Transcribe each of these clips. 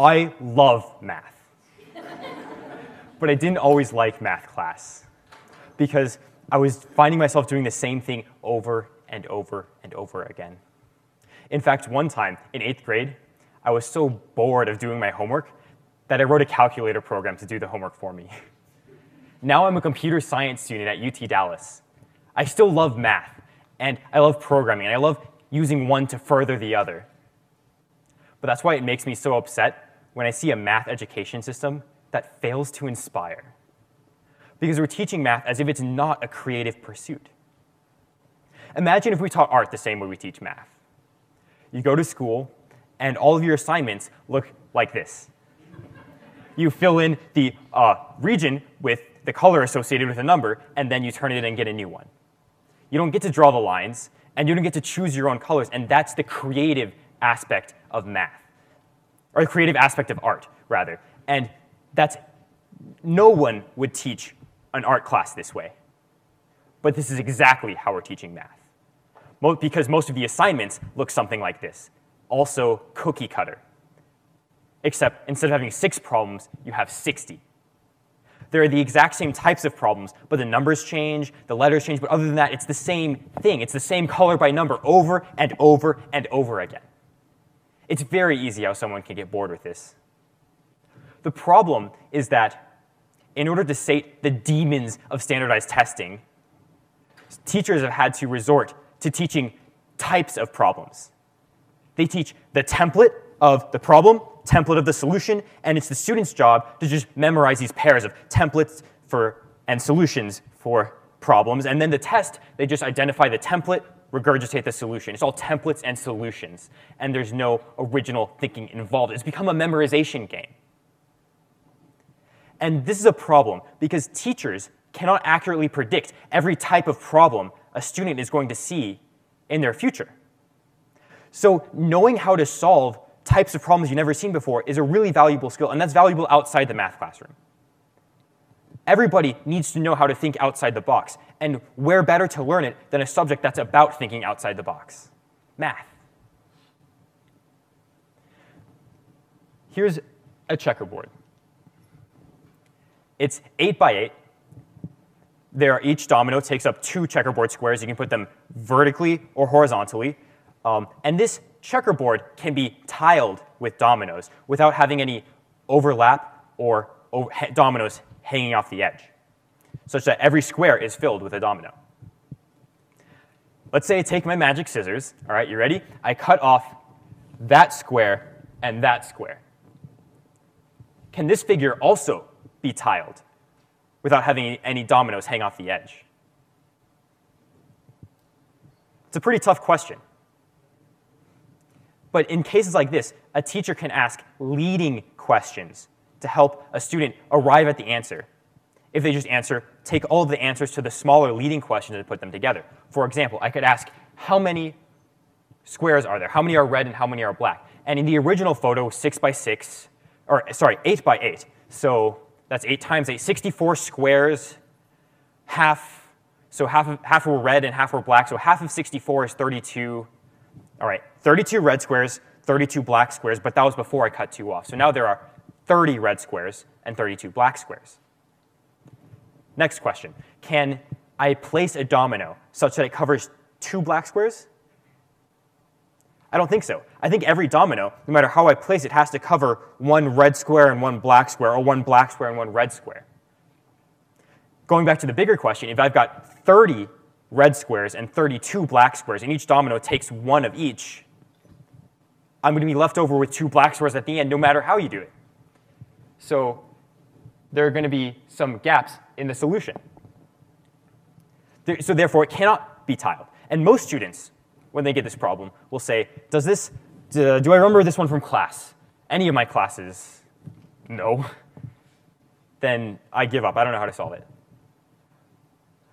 I love math. but I didn't always like math class because I was finding myself doing the same thing over and over and over again. In fact, one time in eighth grade, I was so bored of doing my homework that I wrote a calculator program to do the homework for me. now I'm a computer science student at UT Dallas. I still love math, and I love programming, and I love using one to further the other. But that's why it makes me so upset when I see a math education system that fails to inspire. Because we're teaching math as if it's not a creative pursuit. Imagine if we taught art the same way we teach math. You go to school, and all of your assignments look like this. You fill in the uh, region with the color associated with a number, and then you turn it in and get a new one. You don't get to draw the lines, and you don't get to choose your own colors, and that's the creative aspect of math, or the creative aspect of art, rather. And that's, no one would teach an art class this way. But this is exactly how we're teaching math. Because most of the assignments look something like this. Also cookie cutter. Except instead of having six problems, you have 60. They're the exact same types of problems, but the numbers change, the letters change, but other than that, it's the same thing. It's the same color by number over and over and over again. It's very easy how someone can get bored with this. The problem is that in order to sate the demons of standardized testing, teachers have had to resort to teaching types of problems. They teach the template of the problem, template of the solution, and it's the student's job to just memorize these pairs of templates for and solutions for problems. And then the test, they just identify the template, regurgitate the solution. It's all templates and solutions, and there's no original thinking involved. It's become a memorization game. And this is a problem because teachers cannot accurately predict every type of problem a student is going to see in their future. So knowing how to solve types of problems you've never seen before is a really valuable skill, and that's valuable outside the math classroom. Everybody needs to know how to think outside the box, and where better to learn it than a subject that's about thinking outside the box? Math. Here's a checkerboard. It's 8 by 8, there, each domino takes up two checkerboard squares. You can put them vertically or horizontally. Um, and this checkerboard can be tiled with dominoes without having any overlap or dominoes hanging off the edge, such that every square is filled with a domino. Let's say I take my magic scissors. All right, you ready? I cut off that square and that square. Can this figure also be tiled? without having any dominoes hang off the edge? It's a pretty tough question. But in cases like this, a teacher can ask leading questions to help a student arrive at the answer. If they just answer, take all of the answers to the smaller leading questions and put them together. For example, I could ask, how many squares are there? How many are red and how many are black? And in the original photo, six by six, or sorry, eight by eight. So that's 8 times 8. 64 squares, half, so half, of, half were red and half were black. So half of 64 is 32. All right, 32 red squares, 32 black squares, but that was before I cut two off. So now there are 30 red squares and 32 black squares. Next question. Can I place a domino such that it covers two black squares I don't think so. I think every domino, no matter how I place it, has to cover one red square and one black square, or one black square and one red square. Going back to the bigger question, if I've got 30 red squares and 32 black squares, and each domino takes one of each, I'm going to be left over with two black squares at the end, no matter how you do it. So there are going to be some gaps in the solution. So therefore, it cannot be tiled. And most students when they get this problem will say, does this, do, I remember this one from class? Any of my classes? No. Then I give up. I don't know how to solve it.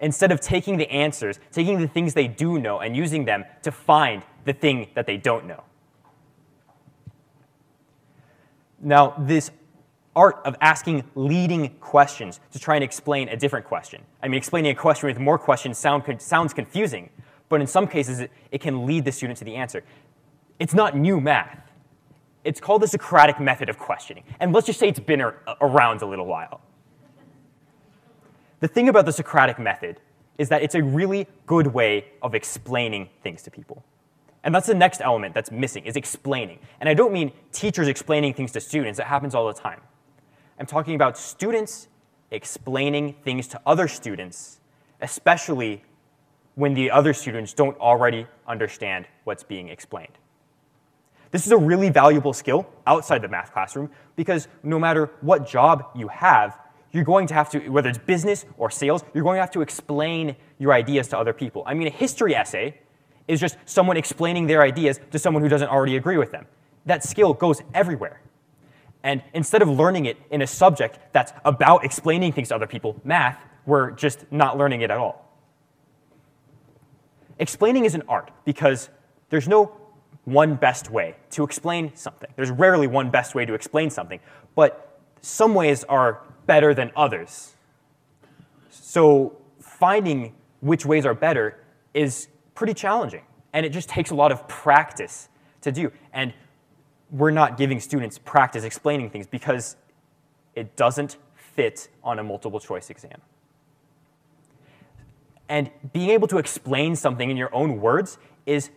Instead of taking the answers, taking the things they do know and using them to find the thing that they don't know. Now, this art of asking leading questions to try and explain a different question. I mean, explaining a question with more questions sound, sounds confusing, but in some cases, it, it can lead the student to the answer. It's not new math. It's called the Socratic method of questioning. And let's just say it's been around a little while. The thing about the Socratic method is that it's a really good way of explaining things to people. And that's the next element that's missing, is explaining. And I don't mean teachers explaining things to students. It happens all the time. I'm talking about students explaining things to other students, especially when the other students don't already understand what's being explained. This is a really valuable skill outside the math classroom because no matter what job you have, you're going to have to, whether it's business or sales, you're going to have to explain your ideas to other people. I mean, a history essay is just someone explaining their ideas to someone who doesn't already agree with them. That skill goes everywhere. And instead of learning it in a subject that's about explaining things to other people, math, we're just not learning it at all. Explaining is an art because there's no one best way to explain something. There's rarely one best way to explain something, but some ways are better than others. So finding which ways are better is pretty challenging, and it just takes a lot of practice to do. And we're not giving students practice explaining things because it doesn't fit on a multiple choice exam. And being able to explain something in your own words is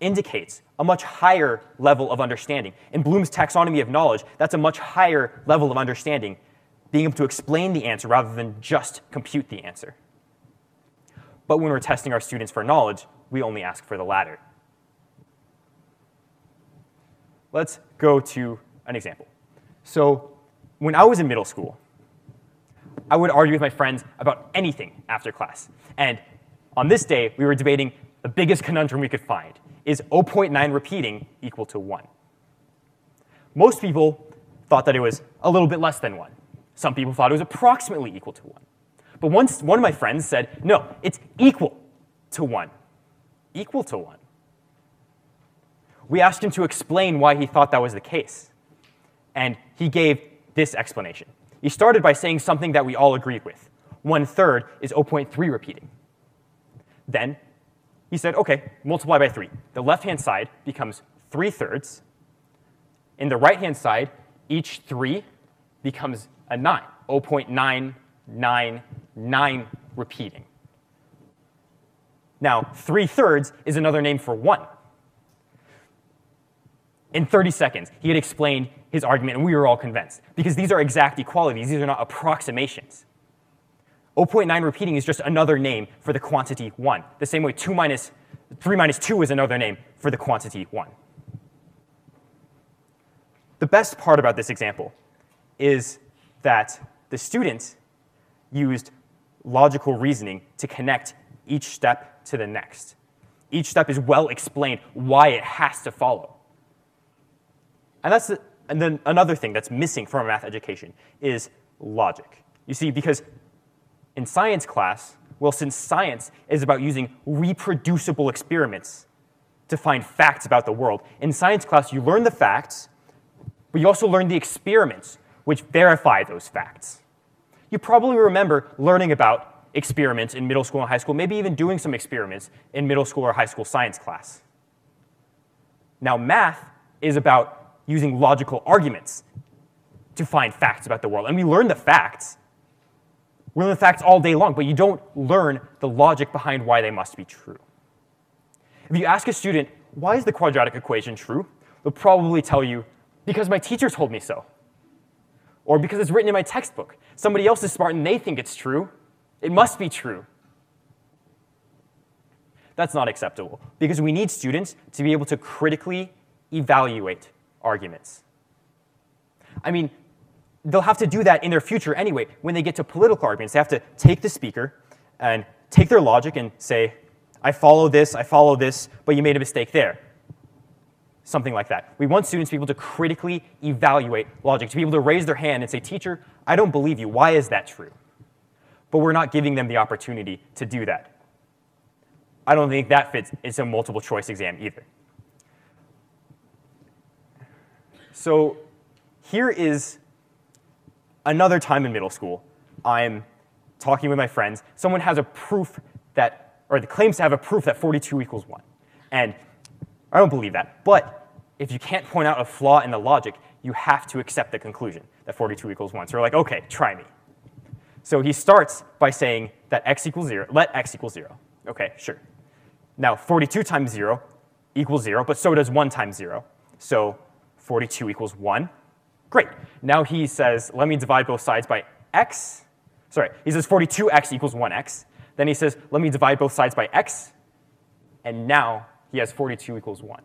indicates a much higher level of understanding. In Bloom's taxonomy of knowledge, that's a much higher level of understanding, being able to explain the answer rather than just compute the answer. But when we're testing our students for knowledge, we only ask for the latter. Let's go to an example. So when I was in middle school, I would argue with my friends about anything after class. And on this day, we were debating the biggest conundrum we could find. Is 0.9 repeating equal to 1? Most people thought that it was a little bit less than 1. Some people thought it was approximately equal to 1. But once one of my friends said, no, it's equal to 1. Equal to 1. We asked him to explain why he thought that was the case. And he gave this explanation. He started by saying something that we all agreed with. One third is 0.3 repeating. Then he said, OK, multiply by 3. The left-hand side becomes 3 thirds. In the right-hand side, each 3 becomes a 9, 0.999 repeating. Now, 3 thirds is another name for 1. In 30 seconds, he had explained his argument, and we were all convinced. Because these are exact equalities, these are not approximations. 0.9 repeating is just another name for the quantity 1. The same way 2 minus, 3 minus 2 is another name for the quantity 1. The best part about this example is that the student used logical reasoning to connect each step to the next. Each step is well explained why it has to follow. And that's the, and then another thing that's missing from math education is logic. You see, because in science class, well, since science is about using reproducible experiments to find facts about the world, in science class you learn the facts, but you also learn the experiments which verify those facts. You probably remember learning about experiments in middle school and high school, maybe even doing some experiments in middle school or high school science class. Now, math is about using logical arguments to find facts about the world. And we learn the facts. We learn the facts all day long, but you don't learn the logic behind why they must be true. If you ask a student, why is the quadratic equation true? They'll probably tell you, because my teacher told me so. Or because it's written in my textbook. Somebody else is smart and they think it's true. It must be true. That's not acceptable because we need students to be able to critically evaluate arguments. I mean, they'll have to do that in their future anyway. When they get to political arguments, they have to take the speaker and take their logic and say, I follow this, I follow this, but you made a mistake there. Something like that. We want students to be able to critically evaluate logic, to be able to raise their hand and say, teacher, I don't believe you. Why is that true? But we're not giving them the opportunity to do that. I don't think that fits into a multiple choice exam either. So here is another time in middle school. I'm talking with my friends. Someone has a proof that, or claims to have a proof that 42 equals 1. And I don't believe that. But if you can't point out a flaw in the logic, you have to accept the conclusion that 42 equals 1. So we're like, OK, try me. So he starts by saying that x equals 0, let x equal 0. OK, sure. Now, 42 times 0 equals 0, but so does 1 times 0. So 42 equals 1. Great. Now he says, let me divide both sides by x. Sorry, he says 42x equals 1x. Then he says, let me divide both sides by x. And now he has 42 equals 1.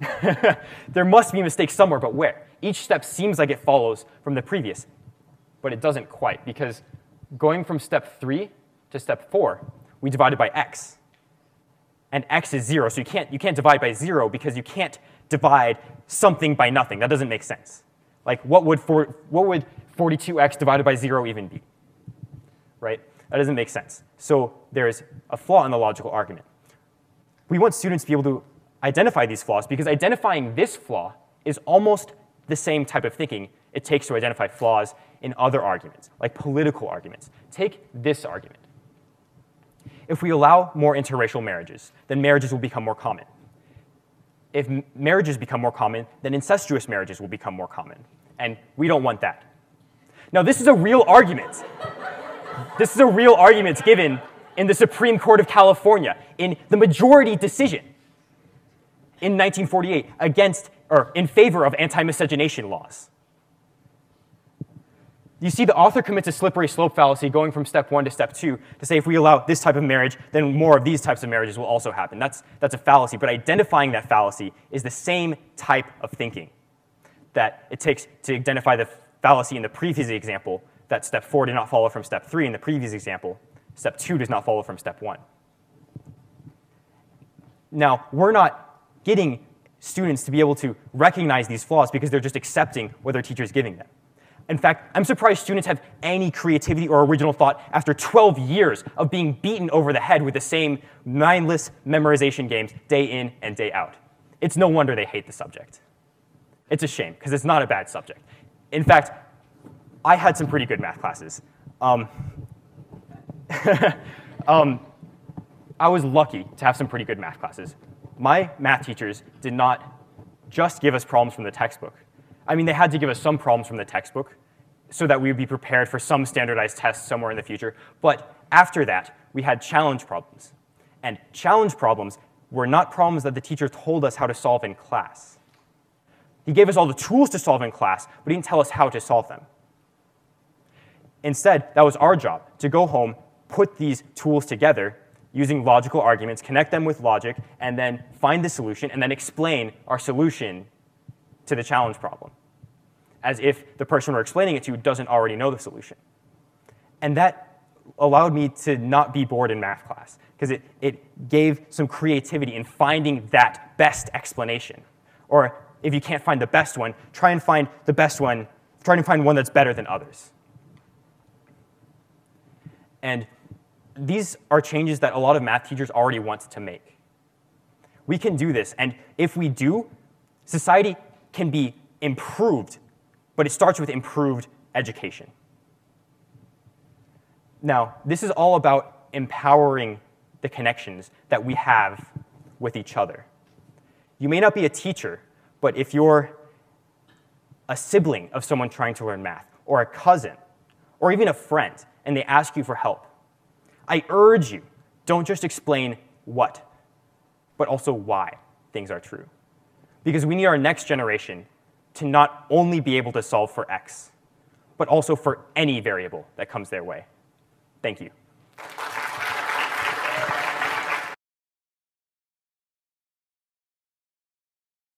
there must be a mistake somewhere, but where? Each step seems like it follows from the previous, but it doesn't quite, because going from step 3 to step 4, we divided by x. And x is 0, so you can't, you can't divide by 0 because you can't divide something by nothing. That doesn't make sense. Like, what would, for, what would 42x divided by 0 even be? Right? That doesn't make sense. So there's a flaw in the logical argument. We want students to be able to identify these flaws because identifying this flaw is almost the same type of thinking it takes to identify flaws in other arguments, like political arguments. Take this argument. If we allow more interracial marriages, then marriages will become more common. If marriages become more common, then incestuous marriages will become more common. And we don't want that. Now, this is a real argument. this is a real argument given in the Supreme Court of California in the majority decision in 1948 against or in favor of anti-miscegenation laws. You see, the author commits a slippery slope fallacy going from step one to step two to say if we allow this type of marriage, then more of these types of marriages will also happen. That's, that's a fallacy, but identifying that fallacy is the same type of thinking that it takes to identify the fallacy in the previous example that step four did not follow from step three in the previous example. Step two does not follow from step one. Now, we're not getting students to be able to recognize these flaws because they're just accepting what their teacher is giving them. In fact, I'm surprised students have any creativity or original thought after 12 years of being beaten over the head with the same mindless memorization games day in and day out. It's no wonder they hate the subject. It's a shame, because it's not a bad subject. In fact, I had some pretty good math classes. Um, um, I was lucky to have some pretty good math classes. My math teachers did not just give us problems from the textbook. I mean, they had to give us some problems from the textbook so that we would be prepared for some standardized tests somewhere in the future. But after that, we had challenge problems. And challenge problems were not problems that the teacher told us how to solve in class. He gave us all the tools to solve in class, but he didn't tell us how to solve them. Instead, that was our job, to go home, put these tools together using logical arguments, connect them with logic, and then find the solution, and then explain our solution to the challenge problem, as if the person we're explaining it to doesn't already know the solution. And that allowed me to not be bored in math class, because it, it gave some creativity in finding that best explanation. Or if you can't find the best one, try and find the best one, try and find one that's better than others. And these are changes that a lot of math teachers already want to make. We can do this, and if we do, society can be improved, but it starts with improved education. Now, this is all about empowering the connections that we have with each other. You may not be a teacher, but if you're a sibling of someone trying to learn math, or a cousin, or even a friend, and they ask you for help, I urge you, don't just explain what, but also why things are true because we need our next generation to not only be able to solve for x, but also for any variable that comes their way. Thank you.